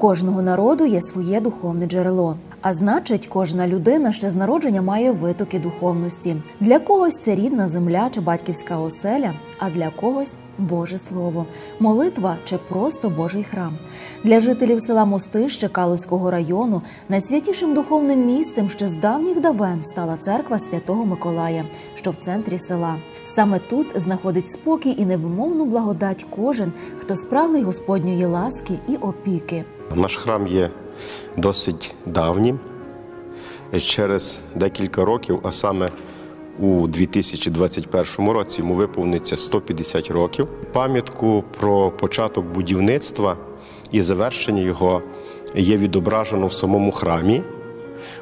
Кожного народу є своє духовне джерело. А значить, кожна людина ще з народження має витоки духовності. Для когось це рідна земля чи батьківська оселя, а для когось Боже Слово, молитва чи просто Божий храм. Для жителів села Мостище Калузького району найсвятішим духовним місцем ще з давніх давен стала церква Святого Миколая, що в центрі села. Саме тут знаходить спокій і невимовну благодать кожен, хто спраглий Господньої ласки і опіки. Наш храм є досить давнім. Через декілька років, а саме у 2021 році йому виповниться 150 років. Пам'ятку про початок будівництва і завершення його є відображено в самому храмі.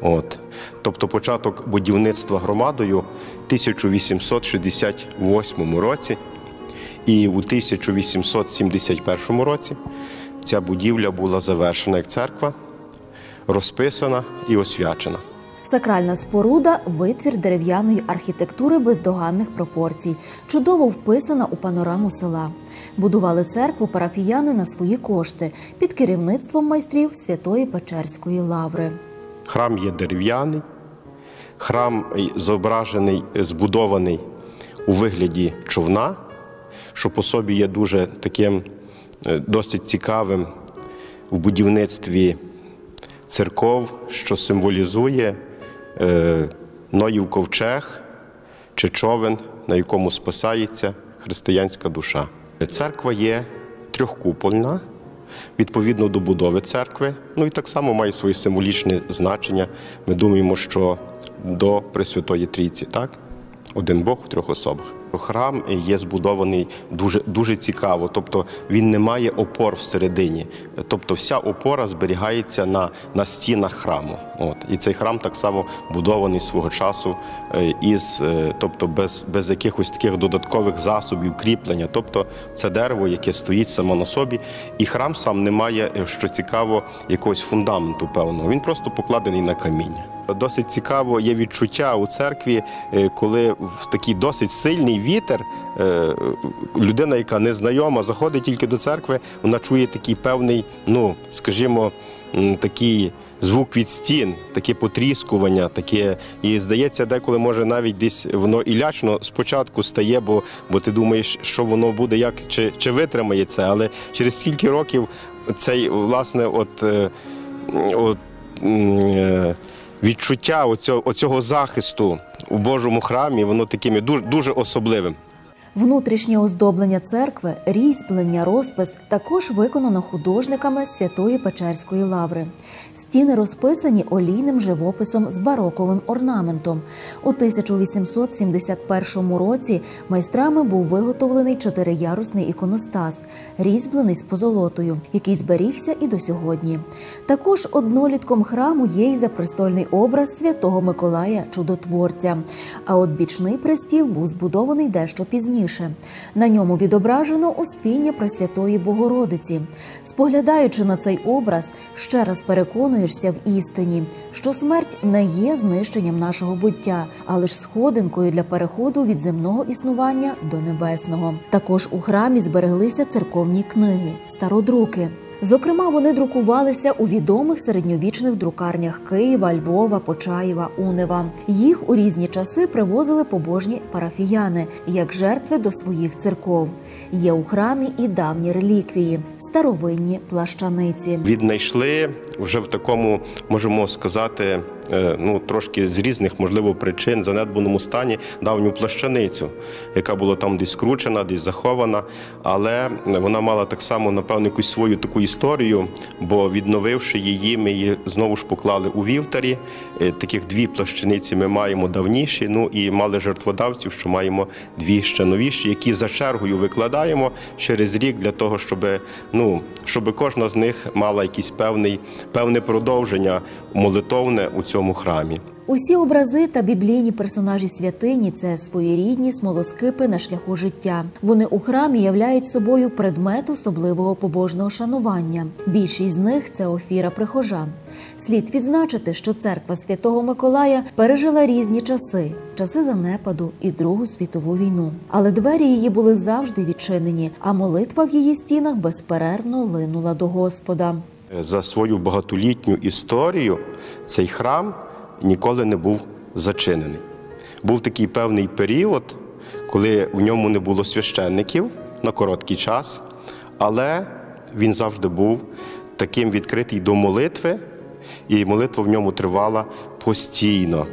От. Тобто початок будівництва громадою в 1868 році, і у 1871 році ця будівля була завершена як церква, розписана і освячена. Сакральна споруда витвір дерев'яної архітектури бездоганних пропорцій, чудово вписана у панораму села. Будували церкву парафіяни на свої кошти під керівництвом майстрів Святої Печерської лаври. Храм є дерев'яний, храм зображений, збудований у вигляді човна, що по собі є дуже таким досить цікавим в будівництві церков, що символізує е, Ноїв ковчег чи човен, на якому спасається християнська душа. Церква є трьохкупольна, відповідно до будови церкви. Ну і так само має своє символічне значення. Ми думаємо, що до Пресвятої Трійці, так? Один Бог в трьох особах. Храм є збудований дуже дуже цікаво, тобто він не має опор всередині. Тобто вся опора зберігається на на стінах храму. От. І цей храм так само будований свого часу е, із, е, тобто без без якихось таких додаткових засобів кріплення. Тобто це дерево, яке стоїть само на собі, і храм сам не має, е, що цікаво, якогось фундаменту певного. Він просто покладений на каміння. Досить цікаво є відчуття у церкві, коли в такий досить сильний вітер, людина, яка незнайома, заходить тільки до церкви, вона чує такий певний, ну скажімо, такий звук від стін, таке потріскування, таке. І здається, деколи може навіть десь воно і лячно спочатку стає, бо бо ти думаєш, що воно буде, як чи чи витримає це. Але через скільки років цей власне, от. от Відчуття оцього, оцього захисту у Божому храмі, воно таким дуже дуже особливим. Внутрішнє оздоблення церкви, різьблення, розпис також виконано художниками Святої Печерської лаври. Стіни розписані олійним живописом з бароковим орнаментом. У 1871 році майстрами був виготовлений чотириярусний іконостас, різьблений з позолотою, який зберігся і до сьогодні. Також однолітком храму є й запрестольний образ святого Миколая Чудотворця. А от бічний престіл був збудований дещо пізніше пізніше. На ньому відображено успіння Пресвятої Богородиці. Споглядаючи на цей образ, ще раз переконуєшся в істині, що смерть не є знищенням нашого буття, а лише сходинкою для переходу від земного існування до небесного. Також у храмі збереглися церковні книги, стародруки. Зокрема, вони друкувалися у відомих середньовічних друкарнях Києва, Львова, Почаєва, Унева. Їх у різні часи привозили побожні парафіяни як жертви до своїх церков. Є у храмі і давні реліквії, старовинні плащаниці. Віднайшли вже в такому, можемо сказати. Е, ну трошки з різних, можливо, причин занедбаному стані давню плащаницю, яка була там десь скручена, десь захована, але вона мала так само, напевно, якусь свою таку історію, бо відновивши її, ми її знову ж поклали у вівтарі. Е, таких дві плащаниці ми маємо давніші. Ну і мали жертводавців, що маємо дві ще новіші, які за чергою викладаємо через рік для того, щоб ну щоб кожна з них мала якийсь певний певне продовження молитовне у цьому цьому храмі. Усі образи та біблійні персонажі святині це своєрідні смолоскипи на шляху життя. Вони у храмі являють собою предмет особливого побожного шанування. Більшість з них це офіра прихожан. Слід відзначити, що церква Святого Миколая пережила різні часи часи занепаду і Другу світову війну. Але двері її були завжди відчинені, а молитва в її стінах безперервно линула до Господа. За свою багатолітню історію цей храм ніколи не був зачинений. Був такий певний період, коли в ньому не було священників на короткий час, але він завжди був таким відкритий до молитви, і молитва в ньому тривала постійно.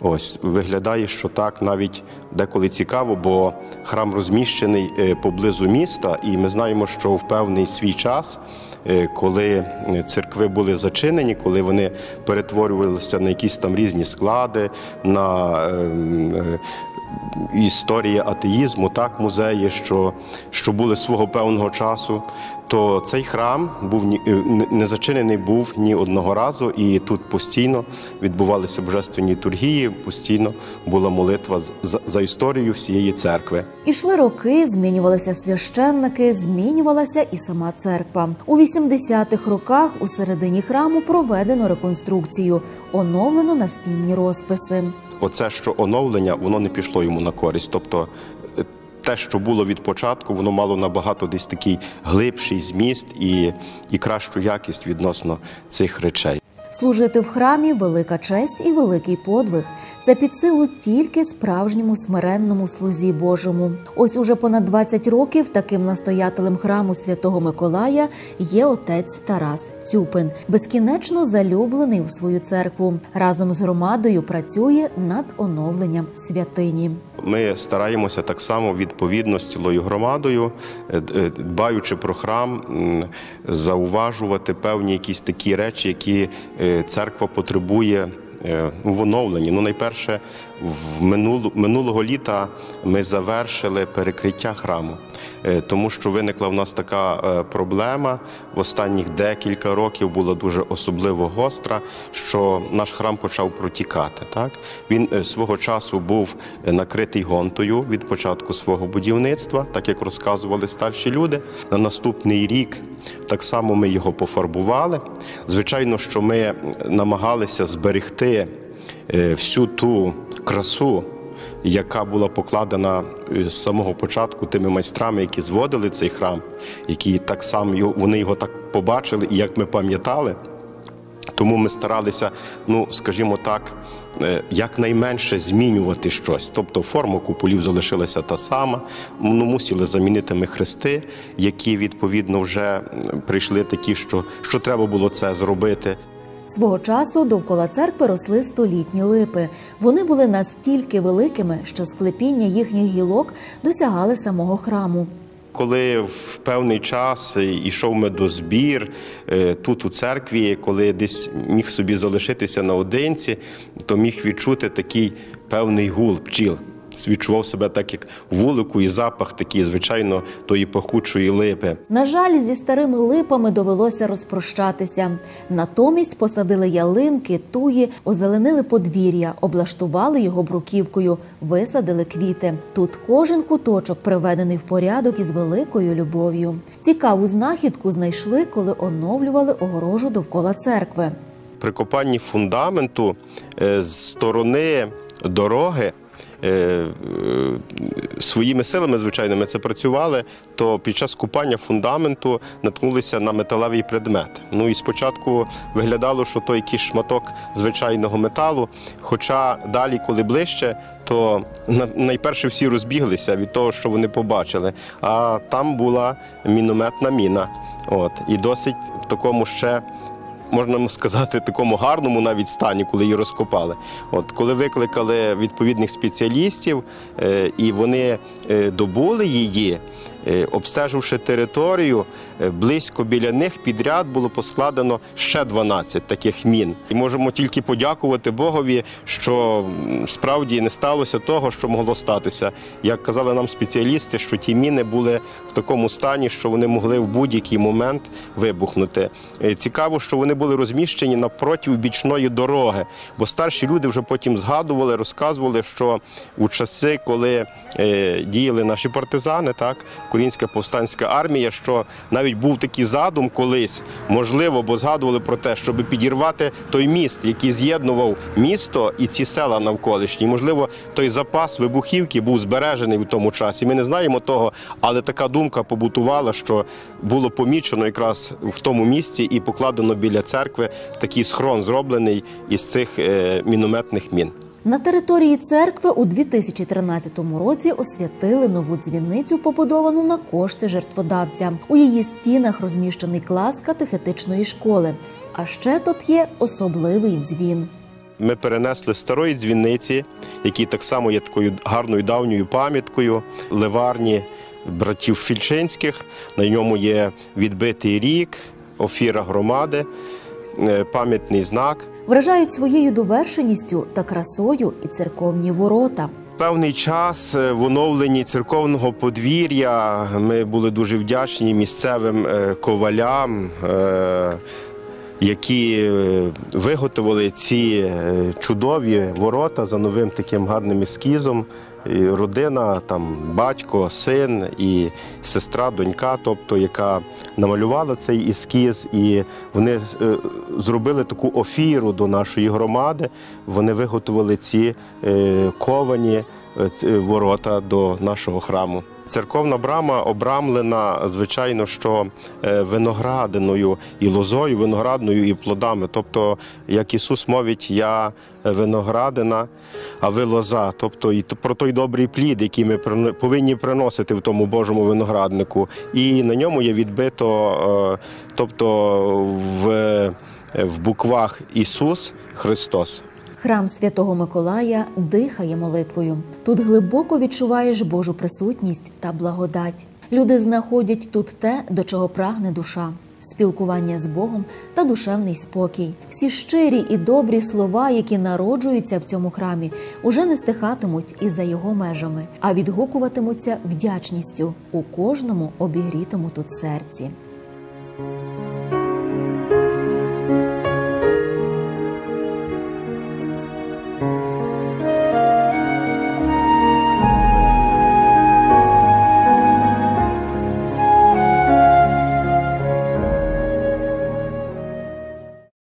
Ось виглядає, що так навіть деколи цікаво, бо храм розміщений е, поблизу міста, і ми знаємо, що в певний свій час, коли церкви були зачинені, коли вони перетворювалися на якісь там різні склади, на ем, е, історії атеїзму, так, музеї, що, що були свого певного часу, то цей храм був е, не- не зачинений був ні одного разу, і тут постійно відбувалися божественні тургії, постійно була молитва за, за історію всієї церкви. Ішли роки, змінювалися священники, змінювалася і сама церква. У 80-х роках у середині храму проведено реконструкцію, оновлено настінні розписи. Оце, що оновлення, воно не пішло йому на користь. Тобто е, те, що було від початку, воно мало набагато десь такий глибший зміст і, і кращу якість відносно цих речей. Служити в храмі велика честь і великий подвиг. Це під силу тільки справжньому смиренному слузі Божому. Ось уже понад 20 років таким настоятелем храму святого Миколая є отець Тарас Цюпин, безкінечно залюблений у свою церкву. Разом з громадою працює над оновленням святині. Ми стараємося так само відповідно з цілою громадою, е, е, дбаючи про храм, зауважувати певні якісь такі речі, які е, церква потребує. Е, В. Ну, найперше, в минулу, минулого літа ми завершили перекриття храму, Е, тому що виникла в нас така е, проблема в останніх декілька років була дуже особливо гостра, що наш храм почав протікати. Так він свого часу був накритий гонтою від початку свого будівництва, так як розказували старші люди. На наступний рік так само ми його пофарбували. Звичайно, що ми намагалися зберегти е, всю ту красу яка була покладена е, з самого початку тими майстрами, які зводили цей храм, які так само вони його так побачили, і як ми пам'ятали. Тому ми старалися, ну скажімо так, е, якнайменше змінювати щось. Тобто форма куполів залишилася та сама. Ну, мусили замінити ми хрести, які відповідно вже прийшли такі, що, що треба було це зробити. Свого часу довкола церкви росли столітні липи. Вони були настільки великими, що склепіння їхніх гілок досягали самого храму. Коли в певний час йшов медозбір е, тут у церкві, коли десь міг собі залишитися наодинці, то міг відчути такий певний гул пчіл. Відчував себе так, як вулику, і запах такий, звичайно, тої пахучої липи. На жаль, зі старими липами довелося розпрощатися. Натомість посадили ялинки, туї, озеленили подвір'я, облаштували його бруківкою, висадили квіти. Тут кожен куточок приведений в порядок із великою любов'ю. Цікаву знахідку знайшли, коли оновлювали огорожу довкола церкви. При копанні фундаменту е, з сторони дороги. Е, е, Своїми силами, звичайно, ми це працювали, то під час купання фундаменту наткнулися на металевий предмет. Ну і спочатку виглядало, що то якийсь шматок звичайного металу. Хоча далі, коли ближче, то найперше всі розбіглися від того, що вони побачили. А там була мінометна міна. От, і досить в такому ще можна сказати, такому гарному навіть стані, коли її розкопали. От коли викликали відповідних спеціалістів, е, і вони е, добули її. Е, Обстеживши територію, е, близько біля них підряд було поскладено ще 12 таких мін. І можемо тільки подякувати Богові, що справді не сталося того, що могло статися. Як казали нам спеціалісти, що ті міни були в такому стані, що вони могли в будь-який момент вибухнути. Е, Цікаво, що вони були розміщені напроти бічної дороги, бо старші люди вже потім згадували, розказували, що у часи, коли діяли наші партизани, так Українська повстанська армія, що навіть був такий задум колись, можливо, бо згадували про те, щоб підірвати той міст, який з'єднував місто і ці села навколишні. Можливо, той запас вибухівки був збережений в тому часі. Ми не знаємо того, але така думка побутувала, що було помічено якраз в тому місці і покладено біля церкви такий схрон, зроблений із цих е, мінометних мін. На території церкви у 2013 році освятили нову дзвіницю, побудовану на кошти жертводавця. У її стінах розміщений клас катехетичної школи. А ще тут є особливий дзвін. Ми перенесли старої дзвіниці, які так само є такою гарною давньою пам'яткою ливарні братів Фільчинських. На ньому є відбитий рік, офіра громади, пам'ятний знак. Вражають своєю довершеністю та красою і церковні ворота. Певний час е, в оновленні церковного подвір'я ми були дуже вдячні місцевим е, ковалям, е, які е, виготовили ці е, чудові ворота за новим таким гарним ескізом. Родина, там батько, син і сестра, донька, тобто яка намалювала цей ескіз, і вони е, зробили таку офіру до нашої громади. Вони виготовили ці е, ковані е, ворота до нашого храму. Церковна брама обрамлена, звичайно, що е, виноградиною і лозою, виноградною і плодами. Тобто, як Ісус мовить, я виноградина, а ви лоза. Тобто і про той добрий плід, який ми повинні приносити в тому Божому винограднику. І на ньому є відбито, е, тобто в, в буквах Ісус Христос. Храм Святого Миколая дихає молитвою. Тут глибоко відчуваєш Божу присутність та благодать. Люди знаходять тут те, до чого прагне душа. Спілкування з Богом та душевний спокій. Всі щирі і добрі слова, які народжуються в цьому храмі, уже не стихатимуть і за його межами, а відгукуватимуться вдячністю у кожному обігрітому тут серці.